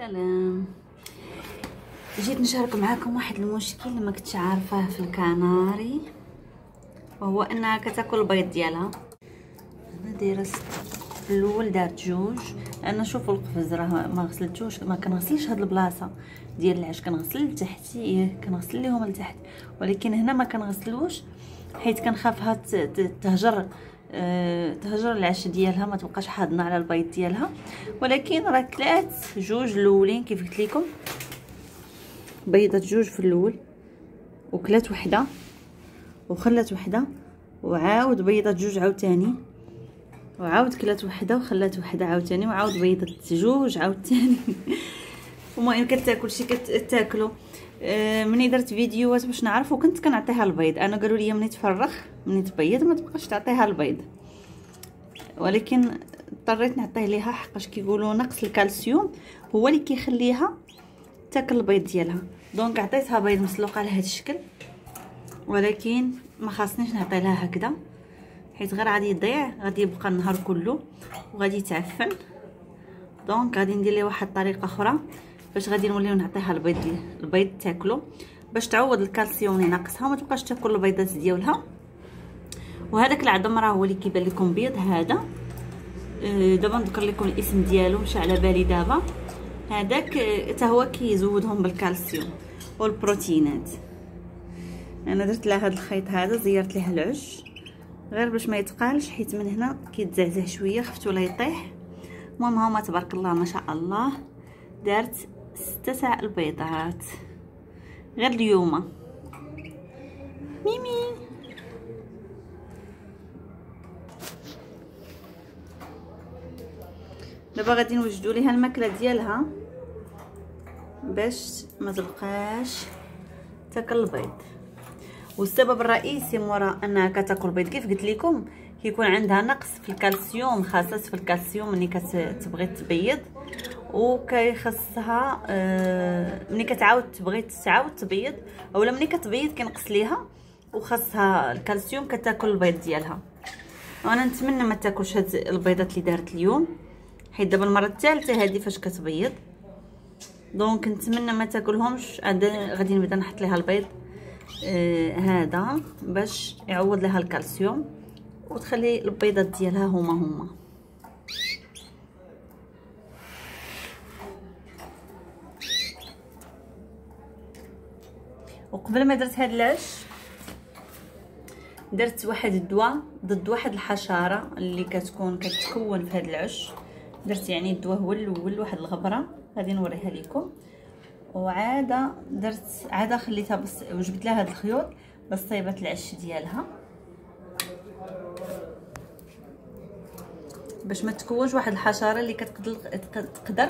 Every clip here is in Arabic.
سلام. جيت نشارك معاكم واحد المشكل ما كنتش عارفاه في الكناري. وهو إنها كتاكل البيض ديالها. أنا دايرة الأول دارت جوج. أنا شوفوا القفز راه ما غسلتوش ما كنغسلش هاد البلاصة ديال العش كنغسل لتحتيه كنغسل ليهم لتحت. ولكن هنا ما كنغسلوش حيت كنخافها تهجر أه تهجر العش ديالها ما تبقاش حاضنة على البيض ديالها. ولكن راه كلات جوج الاولين كيف قلت لكم. بيضات جوج في الأول وكلات وحدة وخلات وحدة وعاود بيضات جوج عاوتاني. وعاود كلات وحدة وخلات وحدة عاوتاني وعاود بيضات جوج عاوتاني. المهم كتاكل شي كتاكلوا آه مني درت فيديوهات باش نعرف وكنت كنعطيها البيض. أنا قالوا لي مني تفرخ مني تبيض ما تبقاش تعطيها البيض. ولكن اضطريت نعطيه ليها حقاش كيقولوا نقص الكالسيوم هو اللي كيخليها تاكل البيض ديالها. donc عطيتها بيض مسلوق على هذا الشكل. ولكن ما خاصنيش نعطي لها هكذا حيت غير غادي يضيع غادي يبقى النهار كله وغادي يتعفن. donc غادي ندير ليه واحد الطريقة أخرى. باش غادي نوليو نعطيها البيض البيض تاكلو. باش تعوض الكالسيوم اللي ناقصها وما تبقاش تاكل البيضات ديالها. وهذاك العظم راه هو اللي كيبان لكم بيض هذا. آه، دابا نذكر لكم الاسم ديالو مشى على بالي دابا. هذاك حتى هو كيزودهم بالكالسيوم والبروتينات. أنا درت لها هذا الخيط هذا زيرت ليه العش. غير باش ما يتقالش حيت من هنا كيتزعزع شوية خفتو لا يطيح. المهم هما تبارك الله ما شاء الله. دارت ستة البيضات. غير اليوم ميمي. دابا غادي نوجدوا ليها الماكلة ديالها باش ما تبقاش تاكل البيض. والسبب الرئيسي مورا انها كتاكل البيض. كيف قلت لكم؟ كيكون عندها نقص في الكالسيوم خاصة في الكالسيوم ملي كتبغي تبيض. وكيخصها آه ملي كتعاود تبغي تعاود تبيض أولا ملي كتبيض كينقص ليها وخاصها الكالسيوم كتاكل البيض ديالها. وأنا نتمنى ما تاكلش هاد البيضات اللي دارت اليوم حيت دابا المرة الثالثة هذه فاش كتبيض. donc نتمنى ما تاكلهمش. غادي نبدا نحط ليها البيض آه هذا باش يعوض لها الكالسيوم وتخلي البيضات ديالها هما هما. وقبل ما درت هاد العش درت واحد الدواء ضد واحد الحشره اللي كتكون كتكون في هاد العش. درت يعني الدواء هو الأول واحد الغبرة. غادي نوريها لكم وعادة درت عادة خليتها بس وجبت لها هاد الخيوط بس طيبات العش ديالها. باش ما تكونش واحد الحشره اللي كتقدر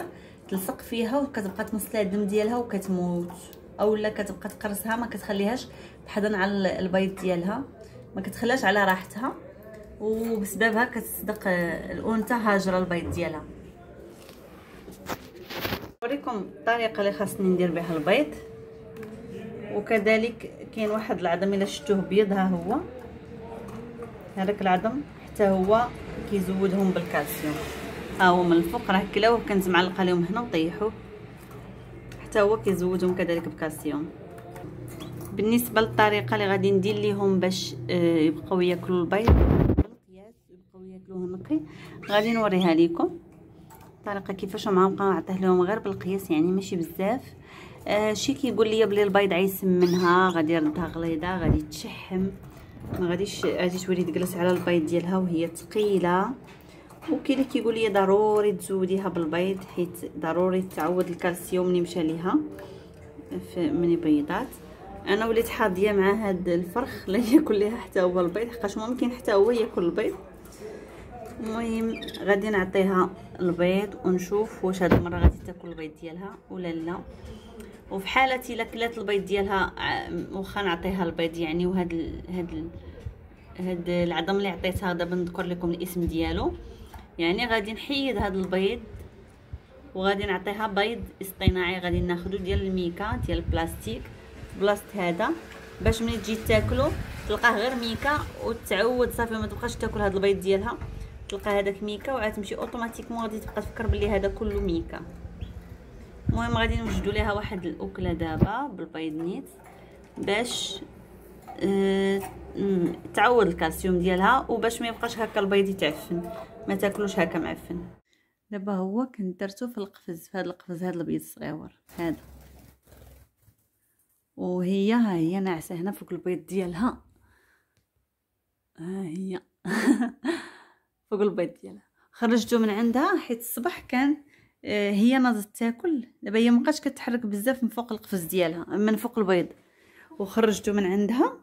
تلصق فيها وكتبقى تمص الدم ديالها وكتموت. اولا كتبقى تقرصها ما كتخليهاش تحضن على البيض ديالها. ما كتخليهاش على راحتها. وبسببها كتصدق الأنثى هاجرة البيض ديالها. نوريكم الطريقة اللي خاصني ندير بها البيض. وكذلك كاين واحد العظم إلا شفتوه بيض ها هو. هذاك العظم حتى هو كيزودهم بالكالسيوم. ها هو من الفوق راه كلاوه كنت معلقه لهم هنا وطيحوه حتى هو كيزودهم كذلك بالكالسيوم بالنسبة للطريقة اللي غادي ندير ليهم باش آه، يبقاو ياكلوا البيض بالقياس يبقاو ياكلوه نقي غادي نوريها لكم الطريقة كيفاش معاهم نعطيه لهم غير بالقياس يعني ماشي بزاف. آه شي كيقول لي بلي البيض عيسمنها غادي يردها غليظة غادي تشحم ما غاديش غادي تولي تجلس على البيض ديالها وهي ثقيلة. وكاين اللي كيقول لي ضروري تزوديها بالبيض حيت ضروري تعوض الكالسيوم اللي مشى ليها من بيضات أنا وليت حاضية مع هاد الفرخ لا ياكل ليها حتى هو البيض حقاش ممكن حتى هو ياكل البيض. المهم غادي نعطيها البيض ونشوف واش هاد المرة غادي تاكل البيض ديالها ولا لا. وفي حالة إلا كلات البيض ديالها واخا نعطيها البيض يعني وهاد هاد هاد العظم اللي عطيتها دابا نذكر لكم الاسم ديالو. يعني غادي نحيد هاد البيض وغادي نعطيها بيض اصطناعي غادي ناخذو ديال الميكا ديال البلاستيك بلاصة هذا باش ملي تجي تاكلو تلقاه غير ميكا وتعود صافي ما تبقاش تاكل هاد البيض ديالها. تلقى هذاك ميكا وعاد تمشي automatiquement غادي تبقى تفكر بلي هذا كله ميكا. المهم غادي نوجدوا ليها واحد الأكلة دابا بالبيض نيت باش آه تعوض الكالسيوم ديالها وباش ما يبقاش هكا البيض يتعفن. ما تاكلوش هكا معفن دابا هو كنت درتو في القفز في هذا القفز هذا البيض الصغيور هذا. وهي ها هي ناعسة هنا فوق البيض ديالها. ها هي. فوق البيض ديالها. خرجته من عندها حيت الصباح كان آه، هي ناضت تاكل. دابا هي مابقاش كتحرك بزاف من فوق القفز ديالها من فوق البيض. وخرجته من عندها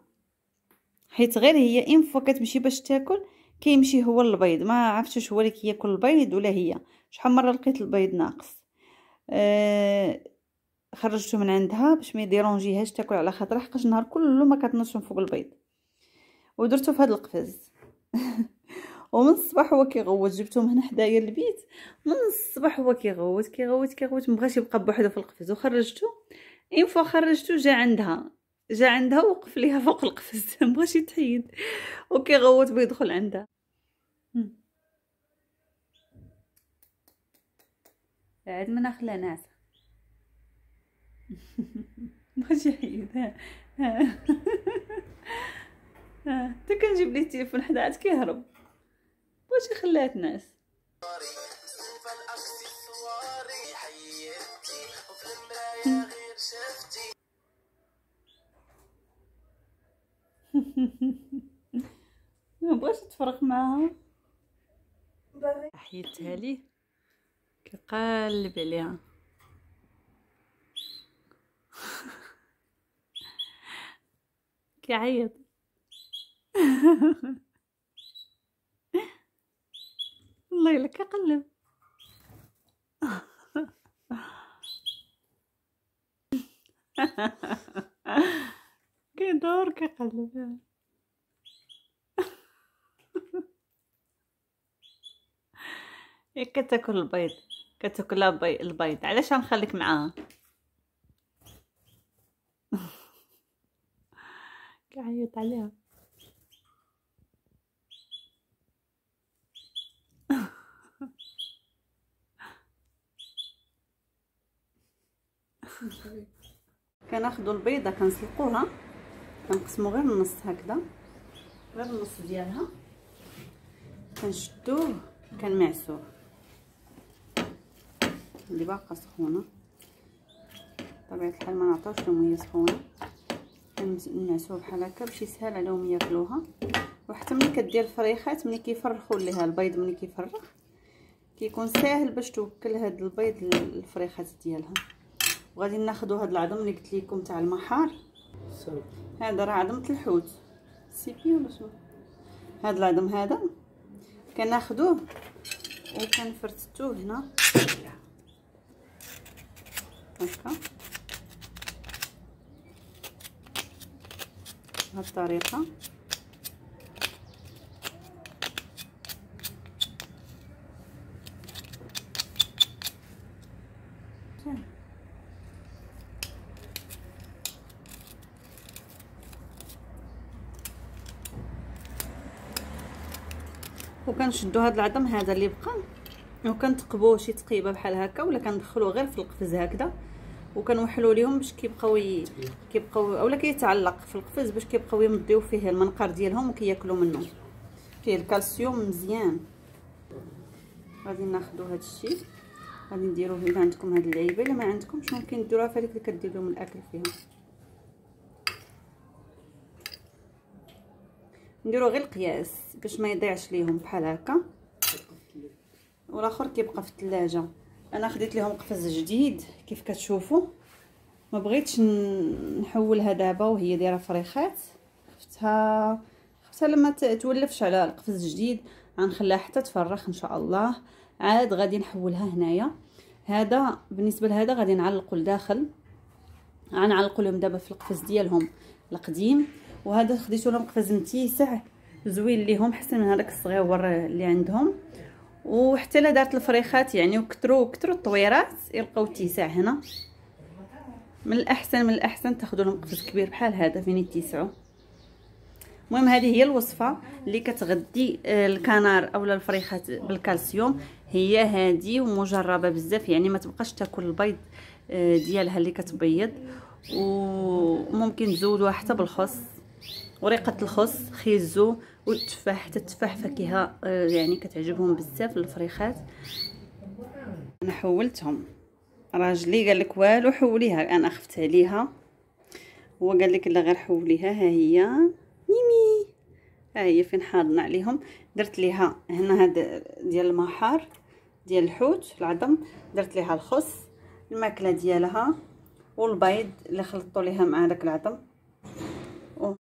حيت غير هي ام فوا كتمشي باش تاكل كيمشي هو البيض ما عرفتش هو اللي كياكل البيض ولا هي. شحال مرة لقيت البيض ناقص؟ أه خرجته من عندها باش ما يديرونجيهاش تاكل على خاطر حقاش النهار كله ما كتنوضش من فوق البيض. ودرته في هذا القفص. ومن الصباح هو كيغوت جبتهم هنا حدايا البيت من الصباح هو كيغوت كيغوت كيغوت مبغاش يبقى بوحدو في القفص. وخرجته une fois خرجته جا عندها. جا عندها وقف ليها فوق القفص مبغاش يتحيد وكيغوت بيدخل عندها. عاد من خلا ناس بغاش يحيد حتى كنجيب ليه التليفون حدا عاد كيهرب. واش خلات ناس ما بغاش تفرق معاها؟ حيدتها ليه كيقلب عليها. كيعيط. والله الا كيقلب. كيدور كيقلب كتاكل البيض كتاكل البيض. علاش غنخليك معاها كيعيط عليها. كناخدو البيضة كنسلقوها. كنقسمو غير النص هكذا غير النص ديالها. كنشدوه كنمعسوه اللي باقا سخونة. بطبيعة الحال ما نعطيوش لهم هي سخونة. كنمعسوه بحال هكا باش يسهل عليهم ياكلوها. وحتى ملي كدير الفريخات ملي كيفرخوا ليها البيض ملي كيفرخ كيكون ساهل باش توكل هاد البيض الفريخات ديالها. وغادي ناخذوا هاد العظم اللي قلت لكم تاع المحار. هذا راه عظمة الحوت. سيبي ولا شنو؟ هاد العظم هذا كناخذوه وكنفرتتوه هنا. هكا. بهاد الطريقة. وكنشدو هاد العظم هذا اللي بقى. وكنتقبوه شي تقيبه بحال هكا ولا كندخلوه غير في القفز هكذا. وكنوحلوا ليهم باش كيبقاو. كيبقاو أولا كيتعلق في القفز باش كيبقاو يمضيو فيه المنقار ديالهم وكياكلوا منه فيه الكالسيوم مزيان. غادي ناخذوا هذا الشيء غادي نديروه الا عندكم هاد اللعيبة إلا ما عندكمش ممكن ديروها في اللي كدير لهم الأكل فيها نديرو غير القياس باش ما يضيعش ليهم بحال هكا. والآخر كيبقى في الثلاجه أنا خديت لهم قفز جديد كيف كتشوفوا. ما بغيتش نحولها دابا وهي دايرة فريخات. خفتها خفتها لما تولفش على القفز الجديد غنخليها حتى تفرخ إن شاء الله. عاد غادي نحولها هنايا. هذا بالنسبة لهذا غادي نعلقو لداخل. غنعلقو لهم دابا في القفز ديالهم القديم. وهذا خديتو لهم قفز متيسع زوين ليهم حسن من هذاك الصغيور اللي عندهم. وحتى لا دارت الفريخات يعني وكثروا كثروا الطويرات يلقاو اتساع هنا. من الاحسن من الأحسن تاخذوا لهم قفز كبير بحال هذا فين يتسعوا المهم هذه هي الوصفة اللي كتغدي آه، الكنار اولا الفريخات بالكالسيوم. هي هذه ومجربة بزاف يعني ما تبقاش تاكل البيض آه، ديالها اللي كتبيض. وممكن تزودوها حتى بالخص. وريقه الخص خيزو والتفاح حتى التفاح فاكهة آه، يعني كتعجبهم بزاف الفريخات. أنا حولتهم. راجلي قال لك والو حوليها. أنا خفت عليها. هو قال لك لا غير حوليها ها هي. ميمي ها هي فين حاضنا عليهم. درت ليها هنا هاد ديال المحار ديال الحوت العظم. درت ليها الخص الماكلة ديالها والبيض اللي خلطوا ليها مع داك العظم.